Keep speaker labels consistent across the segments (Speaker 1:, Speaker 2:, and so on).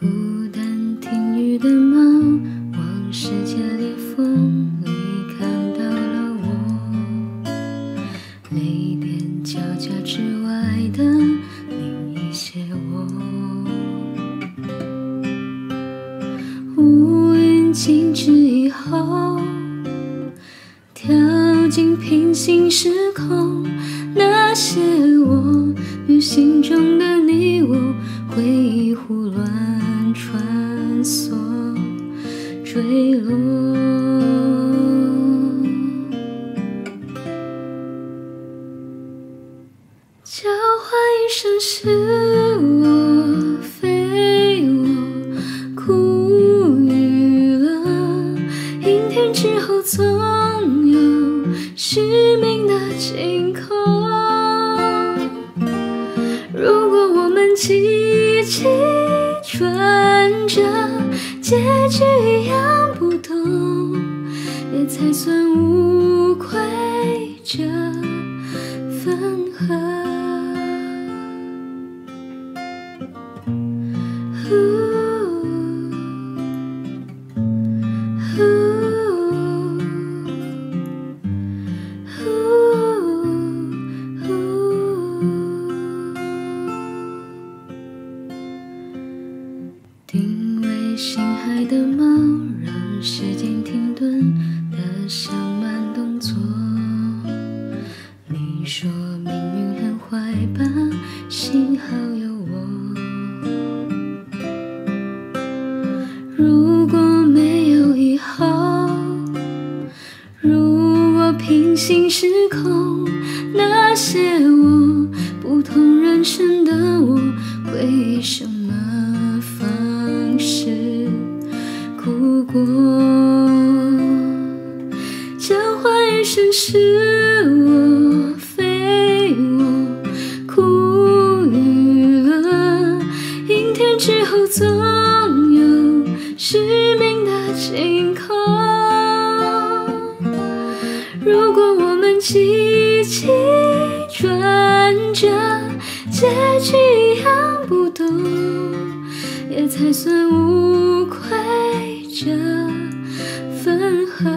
Speaker 1: 孤单听雨的猫，往世界裂缝里看到了我，泪点交加之外的另一些我。乌云静止以后，跳进平行时空，那些我与心中的你我，回忆胡乱穿梭坠落。交换一生是我非我，苦与乐，阴天之后总有失明的晴空。转折，结局一样不同，也才算无愧这份合。猫，让时间停顿的像慢动作。你说命运很坏吧，幸好交换余生是我非我，苦与乐，阴天之后总有失明的晴空。如果我们记起转折，结局一样不同，也才算无愧这分合。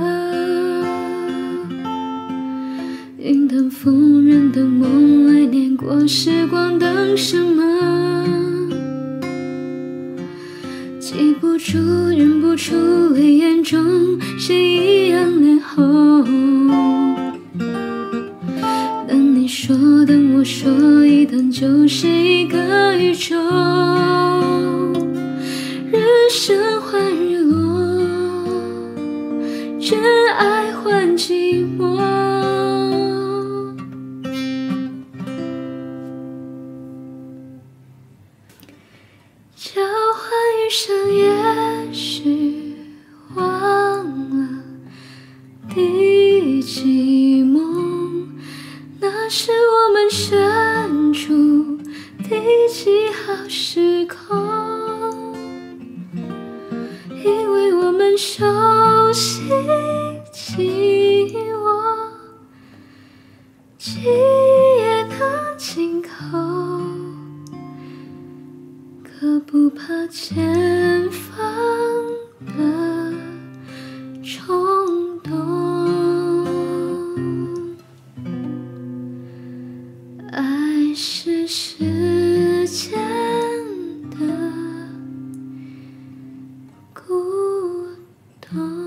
Speaker 1: 云淡风人的梦，来年过时光，等什么？记不住，忍不住，泪眼中谁一样脸红？等你说，等我说，一等就是一个宇宙。生，也许忘了第几梦，那是我们身处第几号时空，因为我们熟悉寂寞，记忆也能紧扣。不怕前方的冲动爱是时间的古董